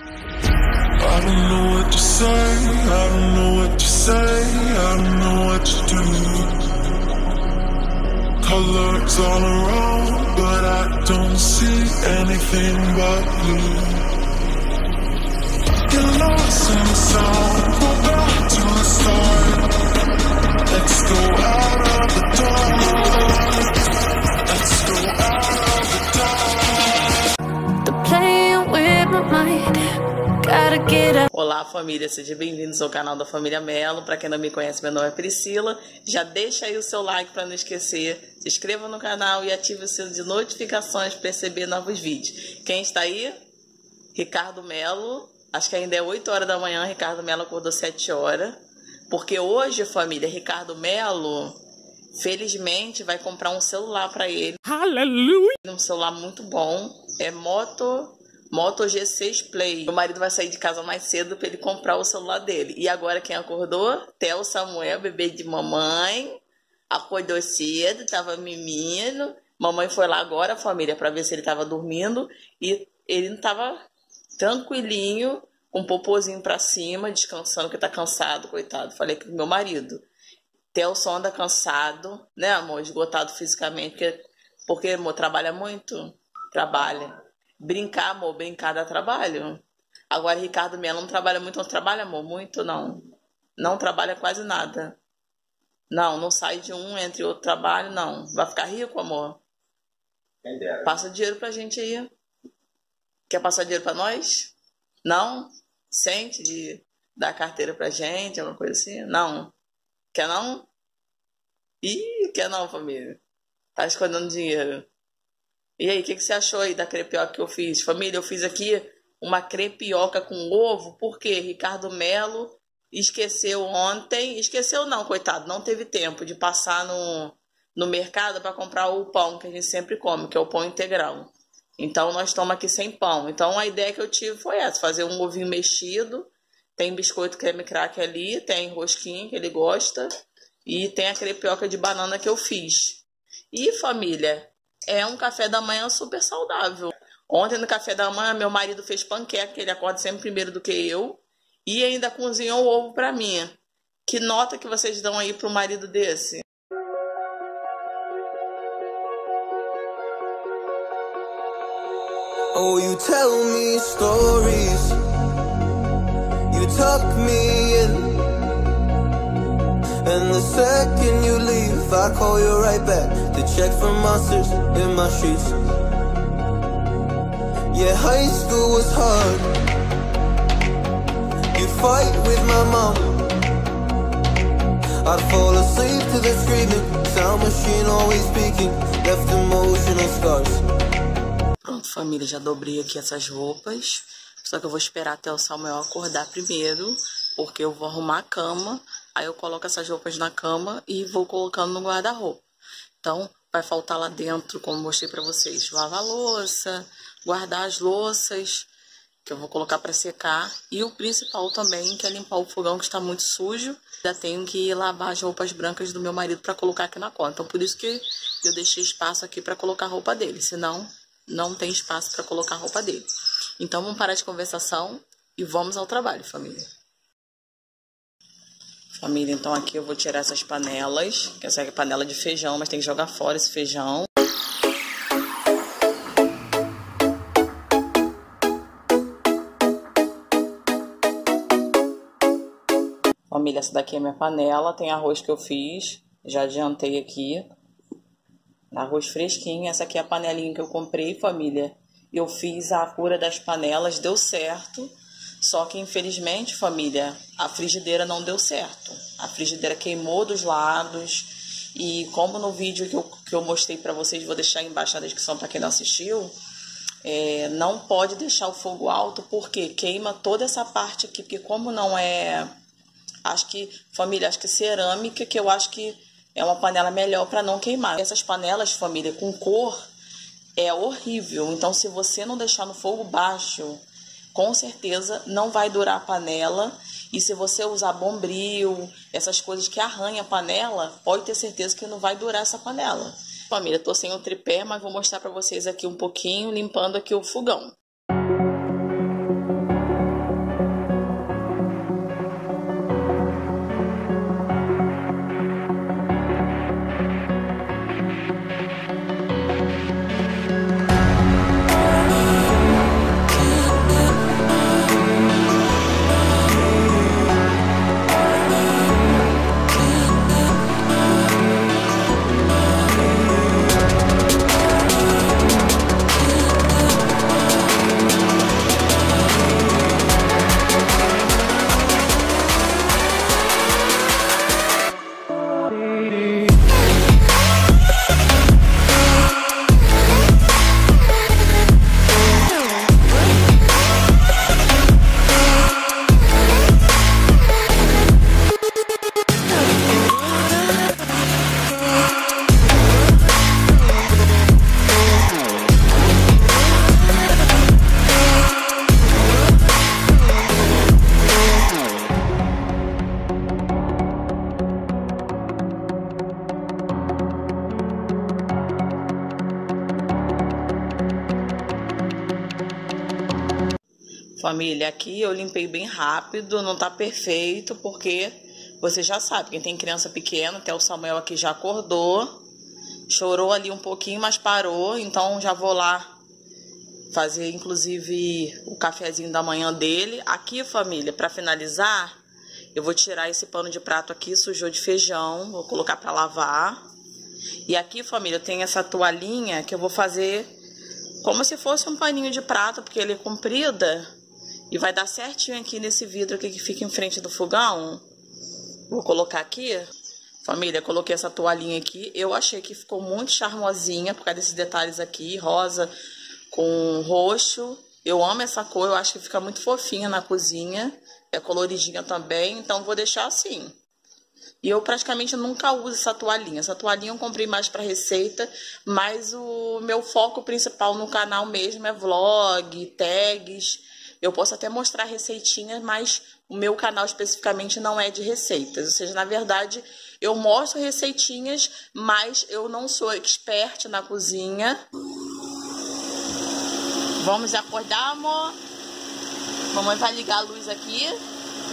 I don't know what to say, I don't know what to say, I don't know what to do. Colors all around, but I don't see anything but blue. Get lost in the sound, go back to the start. Let's go out of the dark. Olá, família, sejam bem-vindos ao canal da Família Melo. Para quem não me conhece, meu nome é Priscila. Já deixa aí o seu like para não esquecer. Se inscreva no canal e ative o sino de notificações para receber novos vídeos. Quem está aí? Ricardo Melo. Acho que ainda é 8 horas da manhã. Ricardo Melo acordou 7 horas. Porque hoje, família, Ricardo Melo, felizmente, vai comprar um celular para ele. Aleluia! Um celular muito bom. É Moto Moto G6 Play. Meu marido vai sair de casa mais cedo para ele comprar o celular dele. E agora quem acordou? Theo Samuel, bebê de mamãe. Acordou cedo, tava mimindo. Mamãe foi lá agora, família, para ver se ele tava dormindo. E ele não tava tranquilinho, com um popozinho pra cima, descansando, que tá cansado, coitado. Falei com meu marido. Telson anda cansado, né, amor? Esgotado fisicamente, porque, porque amor, trabalha muito. Trabalha. Brincar, amor, brincar dá trabalho. Agora, Ricardo Melo não trabalha muito, não trabalha, amor? Muito não. Não trabalha quase nada. Não, não sai de um entre outro trabalho, não. Vai ficar rico, amor? Dera. Passa dinheiro pra gente aí. Quer passar dinheiro pra nós? Não? Sente de dar carteira pra gente, alguma coisa assim? Não. Quer não? Ih, quer não, família. Tá escondendo dinheiro. E aí, o que, que você achou aí da crepioca que eu fiz? Família, eu fiz aqui uma crepioca com ovo, porque Ricardo Melo esqueceu ontem. Esqueceu não, coitado, não teve tempo de passar no, no mercado para comprar o pão que a gente sempre come, que é o pão integral. Então nós estamos aqui sem pão. Então a ideia que eu tive foi essa: fazer um ovinho mexido. Tem biscoito creme crack ali, tem rosquinha que ele gosta e tem a crepioca de banana que eu fiz. E família, é um café da manhã super saudável. Ontem no café da manhã meu marido fez panqueca, ele acorda sempre primeiro do que eu, e ainda cozinhou o ovo para mim. Que nota que vocês dão aí pro marido desse? Oh, you tell me stories. You tuck me in. And the second you leave, I call you right back to check for monsters in my sheets. Yeah, high school was hard. You fight with my mom. I'd fall asleep to the screaming. Sound machine always speaking. Left emotional scars. Pronto, família, já dobrei aqui essas roupas. Só que eu vou esperar até o Samuel acordar primeiro, porque eu vou arrumar a cama. Aí eu coloco essas roupas na cama e vou colocando no guarda-roupa. Então, vai faltar lá dentro, como mostrei pra vocês, lavar louça, guardar as louças, que eu vou colocar para secar. E o principal também, que é limpar o fogão que está muito sujo. Já tenho que lavar as roupas brancas do meu marido para colocar aqui na conta. Então, por isso que eu deixei espaço aqui para colocar a roupa dele. Senão, não tem espaço para colocar a roupa dele. Então, vamos parar de conversação e vamos ao trabalho, família. Família, então aqui eu vou tirar essas panelas, que essa é panela de feijão, mas tem que jogar fora esse feijão. Família, essa daqui é minha panela, tem arroz que eu fiz, já adiantei aqui. Arroz fresquinho, essa aqui é a panelinha que eu comprei, família. Eu fiz a cura das panelas, deu certo. Só que infelizmente, família, a frigideira não deu certo. A frigideira queimou dos lados. E como no vídeo que eu, que eu mostrei para vocês, vou deixar embaixo na descrição para quem não assistiu, é, não pode deixar o fogo alto porque queima toda essa parte aqui, porque como não é, acho que família, acho que cerâmica, que eu acho que é uma panela melhor para não queimar. Essas panelas, família, com cor é horrível. Então, se você não deixar no fogo baixo, com certeza não vai durar a panela. E se você usar bombril, essas coisas que arranham a panela, pode ter certeza que não vai durar essa panela. Família, tô sem o tripé, mas vou mostrar para vocês aqui um pouquinho limpando aqui o fogão. Família, aqui eu limpei bem rápido, não tá perfeito, porque você já sabe, quem tem criança pequena, até o Samuel aqui já acordou, chorou ali um pouquinho, mas parou, então já vou lá fazer inclusive o cafezinho da manhã dele. Aqui, família, para finalizar, eu vou tirar esse pano de prato aqui, sujou de feijão, vou colocar para lavar. E aqui, família, tem essa toalhinha que eu vou fazer como se fosse um paninho de prato, porque ele é comprida e vai dar certinho aqui nesse vidro aqui que fica em frente do fogão. Vou colocar aqui. Família, coloquei essa toalhinha aqui. Eu achei que ficou muito charmosinha por causa desses detalhes aqui, rosa com roxo. Eu amo essa cor, eu acho que fica muito fofinha na cozinha. É coloridinha também, então vou deixar assim. E eu praticamente nunca uso essa toalhinha. Essa toalhinha eu comprei mais para receita, mas o meu foco principal no canal mesmo é vlog, tags. Eu posso até mostrar receitinhas, mas o meu canal especificamente não é de receitas. Ou seja, na verdade, eu mostro receitinhas, mas eu não sou expert na cozinha. Vamos acordar, amor? Mamãe vai ligar a luz aqui.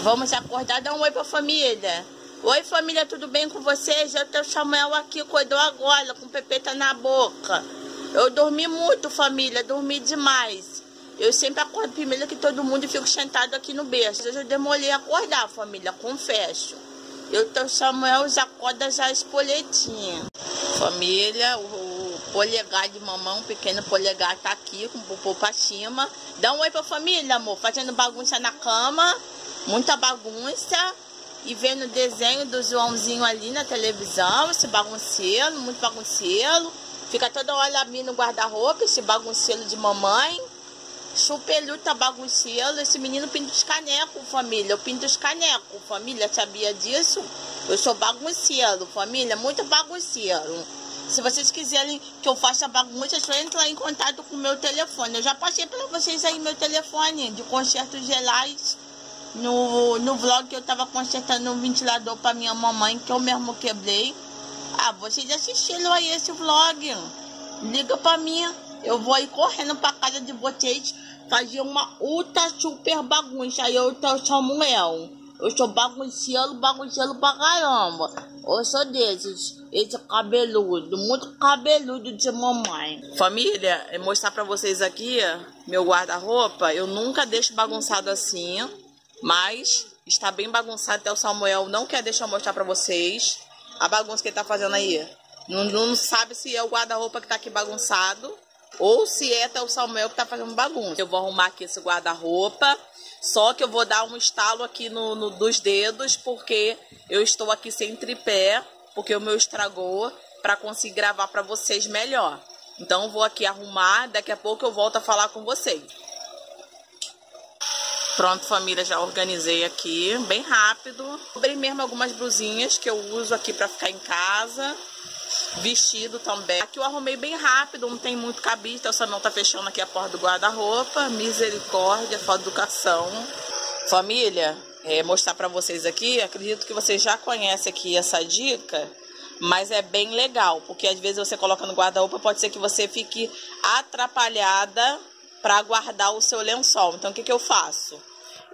Vamos acordar, dá um oi pra família. Oi, família, tudo bem com vocês? Eu tenho o Samuel aqui, cuidou agora, com pepeta na boca. Eu dormi muito, família, dormi demais. Eu sempre acordo primeiro que todo mundo e fico sentado aqui no berço. Hoje eu demorei a acordar, família, confesso. Eu o Samuel já acorda já espoletinha. Família, o polegar de mamão, o pequeno polegar tá aqui com o popô pra cima. Dá um oi pra família, amor, fazendo bagunça na cama. Muita bagunça e vendo o desenho do Joãozinho ali na televisão, esse bagunceiro, muito bagunceiro. Fica toda hora ali no guarda-roupa, esse bagunceiro de mamãe. Chupeluta bagunceiro, esse menino pinta os canecos, família. Eu pinto os canecos, família, sabia disso? Eu sou bagunceiro, família, muito bagunceiro. Se vocês quiserem que eu faça bagunça, é só entrar em contato com o meu telefone. Eu já passei para vocês aí meu telefone de concertos gerais no, no vlog que eu tava consertando um ventilador para minha mamãe, que eu mesmo quebrei. Ah, vocês assistiram aí esse vlog. Liga para mim. Eu vou aí correndo pra casa de vocês fazer uma ultra super bagunça. Aí eu tô Samuel. Eu sou bagunceiro, bagunceiro pra caramba. Eu sou desses. Esse cabeludo, muito cabeludo de mamãe. Família, mostrar pra vocês aqui meu guarda-roupa. Eu nunca deixo bagunçado assim. Mas está bem bagunçado, até o Samuel não quer deixar eu mostrar pra vocês a bagunça que ele tá fazendo aí. Não, não sabe se é o guarda-roupa que tá aqui bagunçado ou se é até o Samuel que tá fazendo bagunça. Eu vou arrumar aqui esse guarda-roupa, só que eu vou dar um estalo aqui no, no, dos dedos, porque eu estou aqui sem tripé, porque o meu estragou, para conseguir gravar para vocês melhor. Então vou aqui arrumar, daqui a pouco eu volto a falar com vocês. Pronto, família, já organizei aqui, bem rápido. Comprei mesmo algumas blusinhas que eu uso aqui pra ficar em casa. Vestido também. Aqui eu arrumei bem rápido, não tem muito cabide, então só não tá fechando aqui a porta do guarda-roupa. Misericórdia, falta educação. Família, é, mostrar pra vocês aqui, acredito que vocês já conhecem aqui essa dica, mas é bem legal, porque às vezes você coloca no guarda-roupa, pode ser que você fique atrapalhada para guardar o seu lençol. Então, o que, que eu faço?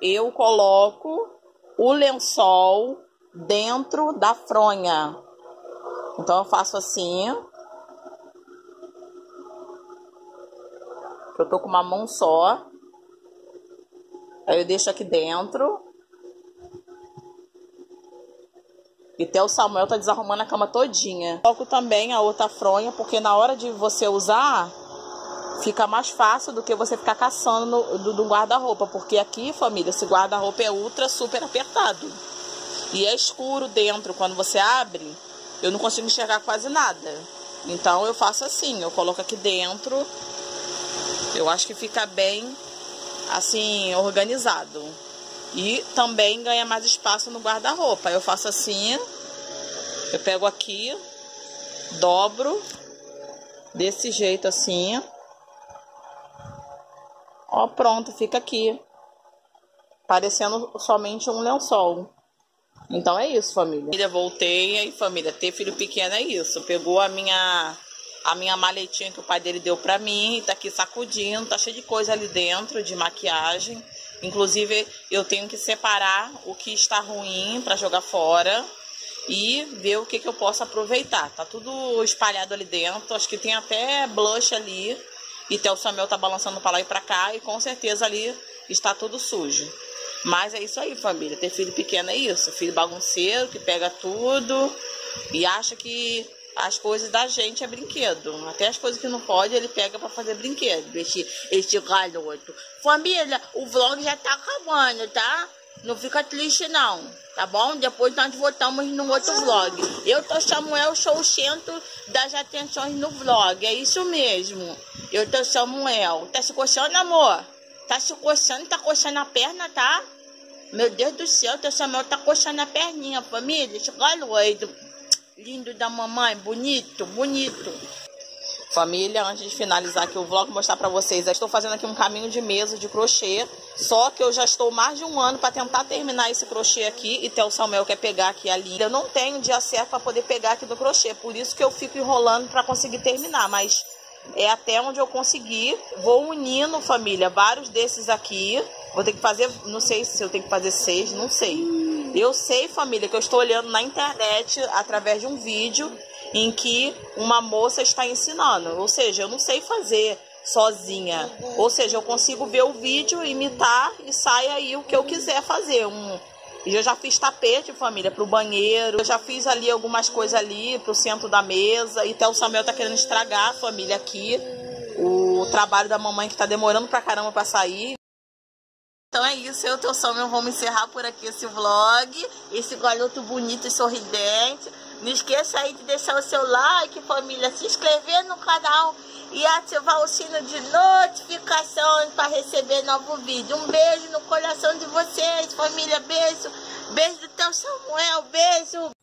Eu coloco o lençol dentro da fronha. Então, eu faço assim. Eu tô com uma mão só. Aí eu deixo aqui dentro. E até o Samuel tá desarrumando a cama todinha. Coloco também a outra fronha, porque na hora de você usar, fica mais fácil do que você ficar caçando no, do, do guarda-roupa. Porque aqui, família, esse guarda-roupa é ultra super apertado. E é escuro dentro. Quando você abre, eu não consigo enxergar quase nada. Então eu faço assim, eu coloco aqui dentro. Eu acho que fica bem assim, organizado. E também ganha mais espaço no guarda-roupa. Eu faço assim, eu pego aqui, dobro desse jeito assim. Ó, pronto, fica aqui. Parecendo somente um lençol. Então é isso, família. Voltei aí, família. Ter filho pequeno é isso. Pegou a minha a minha maletinha que o pai dele deu pra mim, tá aqui sacudindo, tá cheio de coisa ali dentro, de maquiagem. Inclusive, eu tenho que separar o que está ruim para jogar fora e ver o que, que eu posso aproveitar. Tá tudo espalhado ali dentro, acho que tem até blush ali. E até o Samuel tá balançando para lá e para cá e com certeza ali está tudo sujo. Mas é isso aí, família. Ter filho pequeno é isso. Filho bagunceiro que pega tudo e acha que as coisas da gente é brinquedo. Até as coisas que não pode, ele pega para fazer brinquedo. Este, este garoto. Família, o vlog já tá acabando, tá? Não fica triste não, tá bom? Depois nós voltamos no outro vlog. Eu tô Samuel, sou o centro das atenções no vlog. É isso mesmo. Eu tô Samuel. Tá se coçando, amor? Tá se coçando, tá coçando a perna, tá? Meu Deus do céu, teu Samuel tá coçando a perninha, família. Esse garoto. Lindo da mamãe, bonito, bonito. Família, antes de finalizar aqui o vlog, mostrar para vocês, eu estou fazendo aqui um caminho de mesa de crochê, só que eu já estou mais de um ano para tentar terminar esse crochê aqui e até o Samuel quer pegar aqui a linha. Eu não tenho dia certo para poder pegar aqui do crochê, por isso que eu fico enrolando para conseguir terminar, mas é até onde eu conseguir. Vou unindo, família, vários desses aqui. Vou ter que fazer, não sei se eu tenho que fazer seis, não sei. Eu sei, família, que eu estou olhando na internet através de um vídeo em que uma moça está ensinando. Ou seja, eu não sei fazer sozinha. Ou seja, eu consigo ver o vídeo, imitar e sai aí o que eu quiser fazer. Um, eu já fiz tapete, família, para o banheiro. Eu já fiz ali algumas coisas ali para o centro da mesa. E até o Samuel tá querendo estragar a família aqui. O trabalho da mamãe que tá demorando pra caramba pra sair. Então é isso, eu, teu Samuel, vamos encerrar por aqui esse vlog. Esse garoto bonito e sorridente. Não esqueça aí de deixar o seu like, família, se inscrever no canal e ativar o sino de notificação para receber novo vídeo. Um beijo no coração de vocês, família. Beijo. Beijo do teu Samuel. Beijo.